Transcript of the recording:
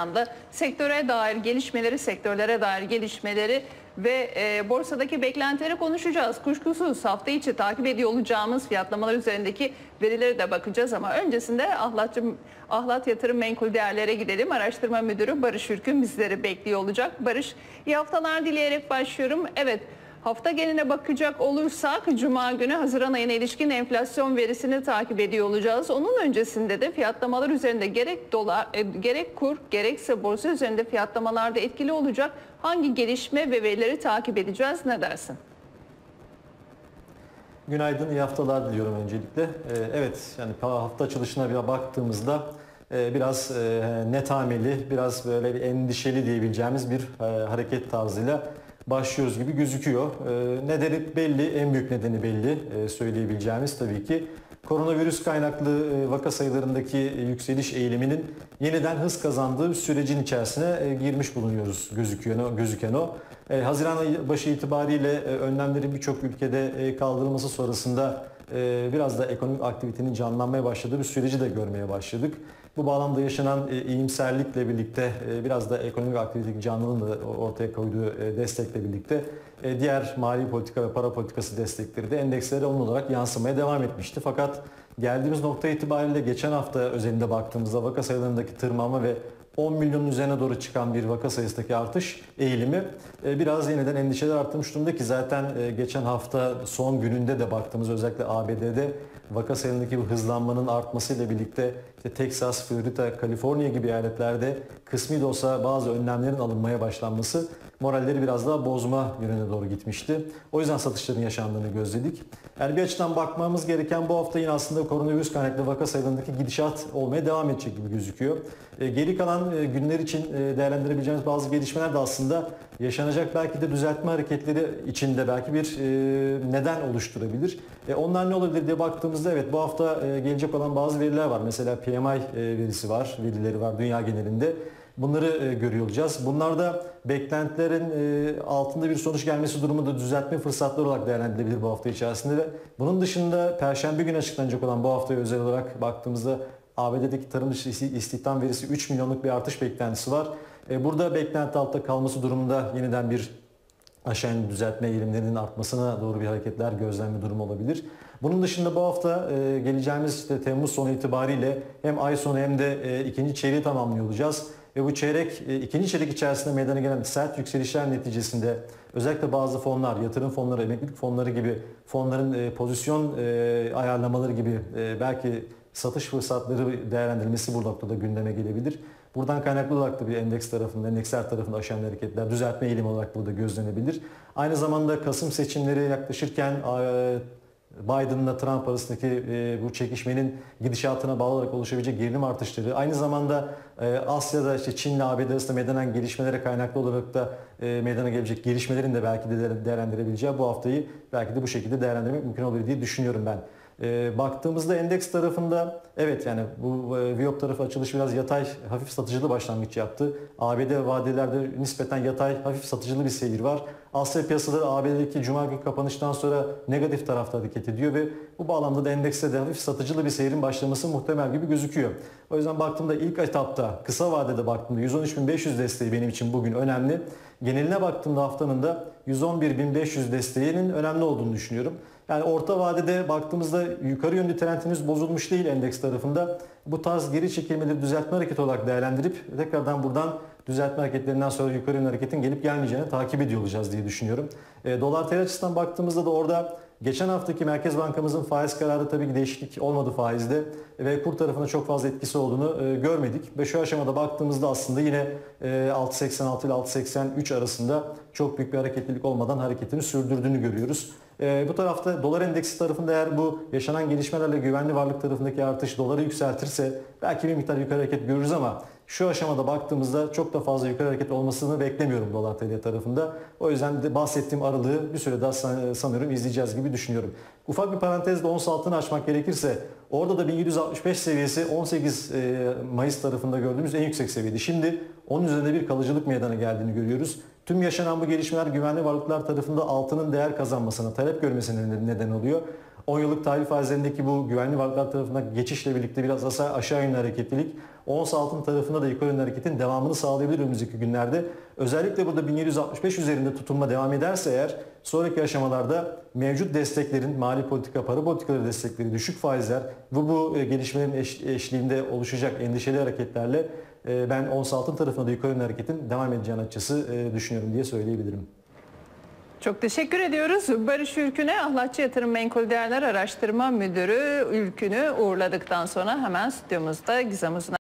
anda sektöre dair gelişmeleri, sektörlere dair gelişmeleri ve e, borsadaki beklentileri konuşacağız. Kuşkusuz hafta içi takip ediyor olacağımız fiyatlamalar üzerindeki verileri de bakacağız ama öncesinde Ahlatcım, Ahlat Yatırım Menkul Değerlere gidelim. Araştırma Müdürü Barış Ürkün bizleri bekliyor olacak. Barış iyi haftalar dileyerek başlıyorum. Evet Hafta geneline bakacak olursak Cuma günü Haziran ayına ilişkin enflasyon verisini takip ediyor olacağız. Onun öncesinde de fiyatlamalar üzerinde gerek dolar, e, gerek kur, gerekse borsa üzerinde fiyatlamalarda etkili olacak hangi gelişme ve verileri takip edeceğiz ne dersin? Günaydın, iyi haftalar diliyorum öncelikle. Ee, evet, yani hafta açılışına bir baktığımızda e, biraz e, netameli, biraz böyle bir endişeli diyebileceğimiz bir e, hareket tarzıyla başlıyoruz gibi gözüküyor. Ee, nedeni belli, en büyük nedeni belli ee, söyleyebileceğimiz tabii ki. Koronavirüs kaynaklı e, vaka sayılarındaki yükseliş eğiliminin yeniden hız kazandığı sürecin içerisine e, girmiş bulunuyoruz gözüküyor, gözüken o. E, Haziran başı itibariyle önlemlerin birçok ülkede kaldırılması sonrasında biraz da ekonomik aktivitenin canlanmaya başladığı bir süreci de görmeye başladık. Bu bağlamda yaşanan e, iyimserlikle birlikte e, biraz da ekonomik aktivite canlılığın da ortaya koyduğu e, destekle birlikte diğer mali politika ve para politikası destekleri de endekslere onun olarak yansımaya devam etmişti. Fakat geldiğimiz nokta itibariyle geçen hafta özelinde baktığımızda vaka sayılarındaki tırmanma ve 10 milyonun üzerine doğru çıkan bir vaka sayısındaki artış eğilimi biraz yeniden endişeler arttırmış durumda ki zaten geçen hafta son gününde de baktığımız özellikle ABD'de vaka sayılarındaki bu hızlanmanın artmasıyla birlikte işte Texas, Florida, Kaliforniya gibi eyaletlerde kısmi de olsa bazı önlemlerin alınmaya başlanması moralleri biraz daha bozma yönüne doğru gitmişti. O yüzden satışların yaşandığını gözledik. Yani bir açıdan bakmamız gereken bu hafta yine aslında koronavirüs kaynaklı vaka sayılarındaki gidişat olmaya devam edecek gibi gözüküyor. E, geri kalan e, günler için e, değerlendirebileceğimiz bazı gelişmeler de aslında yaşanacak belki de düzeltme hareketleri içinde belki bir neden oluşturabilir. Onlar ne olabilir diye baktığımızda evet bu hafta gelecek olan bazı veriler var. Mesela PMI verisi var, verileri var dünya genelinde. Bunları görüyor olacağız. Bunlarda beklentilerin altında bir sonuç gelmesi durumunda düzeltme fırsatları olarak değerlendirilebilir bu hafta içerisinde. Bunun dışında Perşembe günü açıklanacak olan bu haftaya özel olarak baktığımızda ABD'deki tarım dışı istihdam verisi 3 milyonluk bir artış beklentisi var. E, burada beklenti altta kalması durumunda yeniden bir aşağı düzeltme eğilimlerinin artmasına doğru bir hareketler gözlenme durumu olabilir. Bunun dışında bu hafta e, geleceğimiz işte Temmuz sonu itibariyle hem ay sonu hem de e, ikinci çeyreği tamamlıyor olacağız. Ve bu çeyrek, ikinci çeyrek içerisinde meydana gelen sert yükselişler neticesinde özellikle bazı fonlar, yatırım fonları, emeklilik fonları gibi fonların pozisyon ayarlamaları gibi belki satış fırsatları değerlendirilmesi bu noktada gündeme gelebilir. Buradan kaynaklı olarak da bir endeks tarafında, endeksler tarafında aşan hareketler, düzeltme eğilimi olarak burada gözlenebilir. Aynı zamanda Kasım seçimleri yaklaşırken Biden'la Trump arasındaki bu çekişmenin gidişatına bağlı olarak oluşabilecek gerilim artışları, aynı zamanda Asya'da işte Çin'le ABD arasında meydana gelişmelere kaynaklı olarak da meydana gelecek gelişmelerin de belki de değerlendirebileceği bu haftayı belki de bu şekilde değerlendirmek mümkün olabilir diye düşünüyorum ben. E, baktığımızda endeks tarafında evet yani bu e, Viyop tarafı açılış biraz yatay hafif satıcılı başlangıç yaptı. ABD vadelerde nispeten yatay hafif satıcılı bir seyir var. Asya piyasaları ABD'deki cuma günü kapanıştan sonra negatif tarafta hareket ediyor ve bu bağlamda da endekste de hafif satıcılı bir seyrin başlaması muhtemel gibi gözüküyor. O yüzden baktığımda ilk etapta kısa vadede baktığımda 113.500 desteği benim için bugün önemli. Geneline baktığımda haftanın da 111.500 desteğinin önemli olduğunu düşünüyorum. Yani orta vadede baktığımızda yukarı yönlü trendimiz bozulmuş değil endeks tarafında. Bu tarz geri çekilmeleri düzeltme hareketi olarak değerlendirip tekrardan buradan düzeltme hareketlerinden sonra yukarı yönlü hareketin gelip gelmeyeceğini takip ediyor olacağız diye düşünüyorum. E, dolar TL açısından baktığımızda da orada geçen haftaki Merkez Bankamızın faiz kararı tabii ki değişiklik olmadı faizde ve kur tarafında çok fazla etkisi olduğunu e, görmedik. Ve şu aşamada baktığımızda aslında yine e, 6.86 ile 6.83 arasında çok büyük bir hareketlilik olmadan hareketini sürdürdüğünü görüyoruz. E, bu tarafta dolar endeksi tarafında eğer bu yaşanan gelişmelerle güvenli varlık tarafındaki artış doları yükseltirse belki bir miktar yukarı hareket görürüz ama şu aşamada baktığımızda çok da fazla yukarı hareket olmasını beklemiyorum dolar TL tarafında. O yüzden de bahsettiğim aralığı bir süre daha sanıyorum izleyeceğiz gibi düşünüyorum. Ufak bir parantezde ons altını açmak gerekirse orada da 1765 seviyesi 18 e, Mayıs tarafında gördüğümüz en yüksek seviyedi. Şimdi onun üzerinde bir kalıcılık meydana geldiğini görüyoruz. Tüm yaşanan bu gelişmeler güvenli varlıklar tarafında altının değer kazanmasına, talep görmesine neden oluyor. 10 yıllık tahvil faizlerindeki bu güvenli varlıklar tarafına geçişle birlikte biraz aşağı yönlü hareketlilik ons altın tarafında da yukarı yönlü hareketin devamını sağlayabilir önümüzdeki günlerde. Özellikle burada 1765 üzerinde tutunma devam ederse eğer sonraki aşamalarda mevcut desteklerin mali politika, para politikaları destekleri, düşük faizler ve bu e, gelişmelerin eş- eşliğinde oluşacak endişeli hareketlerle e, ben ons altın tarafında da yukarı yönlü hareketin devam edeceğini açıkçası e, düşünüyorum diye söyleyebilirim. Çok teşekkür ediyoruz. Barış Ülkün'e Ahlatçı Yatırım Menkul Değerler Araştırma Müdürü Ülkün'ü uğurladıktan sonra hemen stüdyomuzda Gizem Uzun